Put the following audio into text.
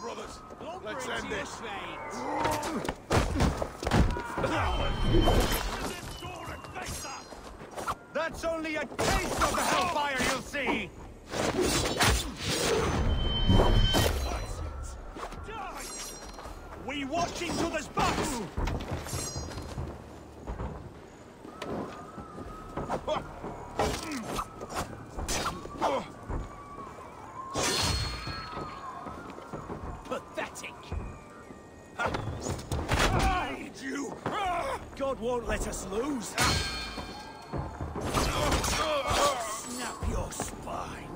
Brothers, let's end this. That's only a taste of the hellfire you'll see! We watch each other's backs! pathetic. I you. God won't let us lose. Snap your spine.